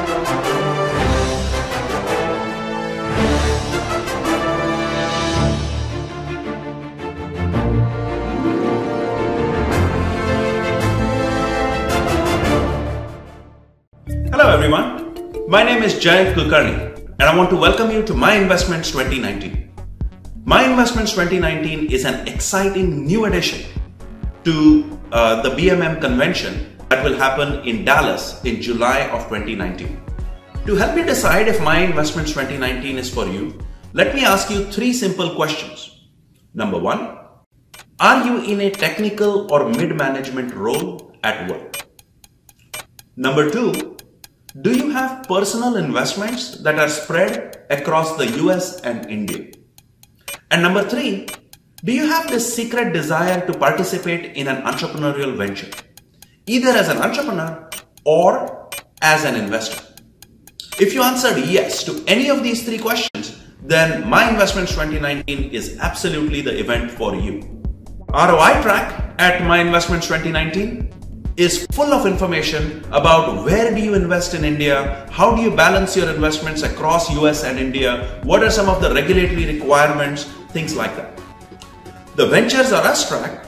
Hello everyone, my name is Jay Kulkarni and I want to welcome you to My Investments 2019. My Investments 2019 is an exciting new addition to uh, the BMM convention that will happen in Dallas in July of 2019. To help you decide if My Investments 2019 is for you, let me ask you three simple questions. Number one, are you in a technical or mid-management role at work? Number two, do you have personal investments that are spread across the US and India? And number three, do you have this secret desire to participate in an entrepreneurial venture, either as an entrepreneur or as an investor? If you answered yes to any of these three questions, then My Investments 2019 is absolutely the event for you. ROI track at My Investments 2019 is full of information about where do you invest in India, how do you balance your investments across US and India, what are some of the regulatory requirements, things like that. The Ventures or Us track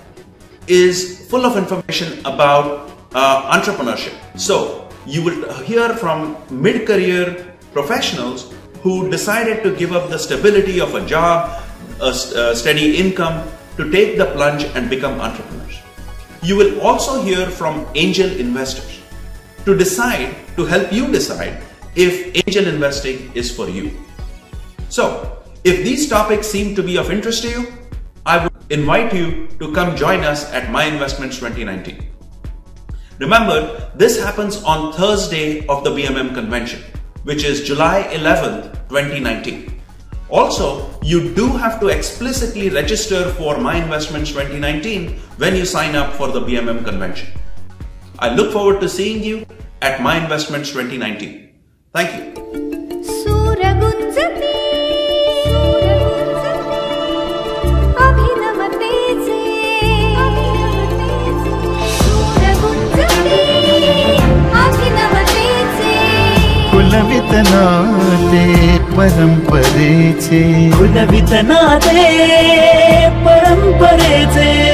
is full of information about uh, entrepreneurship. So you will hear from mid-career professionals who decided to give up the stability of a job, a, a steady income to take the plunge and become entrepreneurs. You will also hear from angel investors to decide, to help you decide if angel investing is for you. So, if these topics seem to be of interest to you, invite you to come join us at My Investments 2019. Remember, this happens on Thursday of the BMM convention, which is July 11th, 2019. Also, you do have to explicitly register for My Investments 2019 when you sign up for the BMM convention. I look forward to seeing you at My Investments 2019. Thank you. कुलवितनाते परंपरेचे